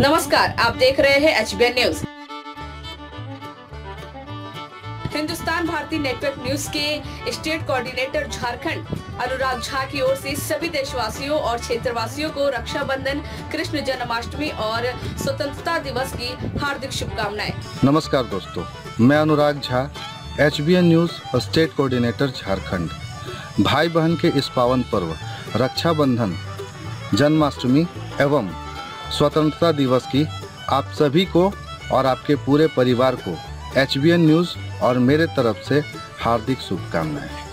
नमस्कार, आप देख रहे हैं HBN news Hindustan Bharati network news के स्टेट कोऑर्डिनेटर झारखंड अनुराग झा की ओर से सभी देशवासियों और क्षेत्रवासियों को रक्षाबंधन, कृष्ण जन्माष्टमी और स्वतंत्रता दिवस की हार्दिक शुभकामनाएँ। नमस्कार दोस्तों, मैं Anurag Jha HBN news state coordinator Jharkhand. भाई बहन के इस पावन पर्व, रक्षाबंधन, जन्माष्टमी एवं स्वतंत्रता दिवस की आप सभी को और आपके पूरे परिवार को एचबीएन न्यूज़ और मेरे तरफ़ से हार्दिक शुभकामनाएँ।